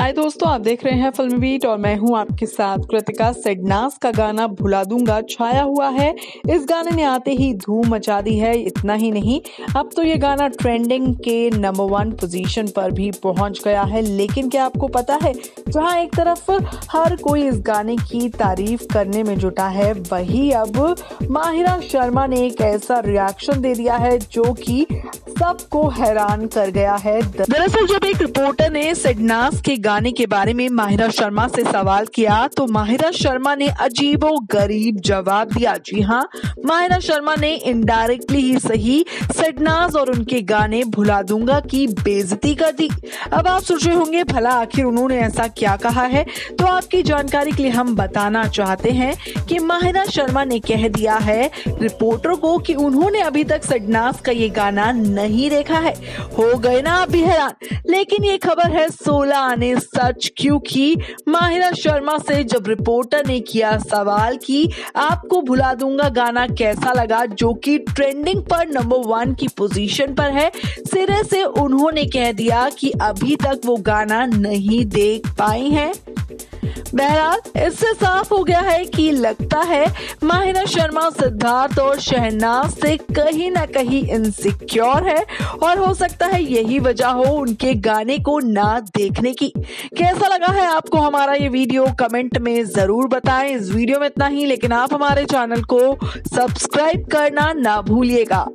हाय दोस्तों, आप देख रहे हैं फ़िल्म बीट और मैं हूँ आपके साथ कृतिका सेडनास का गाना भुला दूँगा। छाया हुआ है। इस गाने ने आते ही धूम मचा दी है। इतना ही नहीं, अब तो ये गाना ट्रेंडिंग के नंबर वन पोजीशन पर भी पहुँच गया है। लेकिन क्या आपको पता है जहाँ एक तरफ़ हर कोई इस गाने की तारीफ़ करने में जुटा है, वही अब माहिरा शर्मा ने एक ऐसा रिएक्शन दे दिया है जो कि सबको हैरान कर गया है। दरअसल जब एक रिपोर्टर ने सेडनास के गाने के बारे में माहिरा शर्मा से सवाल किया तो माहिरा शर्मा ने अजीबो गरीब जवाब दिया। जी हाँ माहिरा शर्मा ने इनडायरेक्टली ही सही सेडनाज और उनके गाने भुला दूँगा की बेजती कर दी। अब आप सोच रहे होंगे, भला आखिर उन्होंने ऐसा क्या कहा है? तो आपकी जानकारी के लिए हम बताना चाहते हैं कि माहिरा शर्मा ने कह दिया है रिपोर्टर को कि उन्होंने अभी तक सडनास का ये गाना नहीं देखा है। हो गए ना आप भी हैरान। लेकिन ये खबर है सोलह आने सच, क्योंकि माहिरा शर्मा से जब रिपोर्टर ने किया सवाल की आपको भुला दूँगा गाना कैसा लगा, जो कि ट्रेंडिंग पर नंबर वन की पोजीशन पर है, सिरे से उन्होंने कह दिया कि अभी तक वो गाना नहीं देख पाई हैं। बहरहाल, इससे साफ़ हो गया है कि लगता है माहिरा शर्मा सिद्धार्थ और शहनाज से कहीं ना कहीं इनसिक्योर है और हो सकता है यही वजह हो उनके गाने को ना देखने की। कैसा लगा है आपको हमारा ये वीडियो? कमेंट में ज़रूर बताएँ। इस वीडियो में इतना ही, लेकिन आप हमारे चैनल को सब्सक्राइब करना ना भूलिएगा।